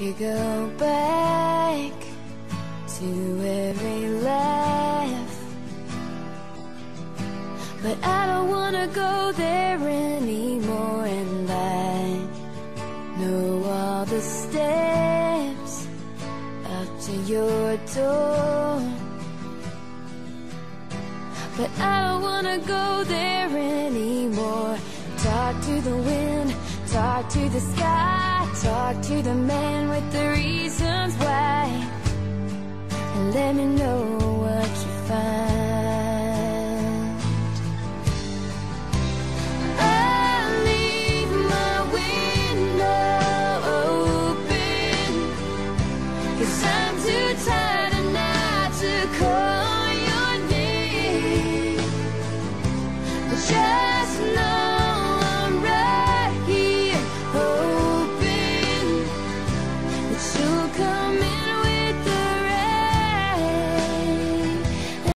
could go back to every laugh But I don't wanna go there anymore And I know all the steps up to your door. But I don't wanna go there anymore. Talk to the wind, Talk to the sky, talk to the man with the reasons why. And let me know what you find. I leave my window open. Cause I'm too tired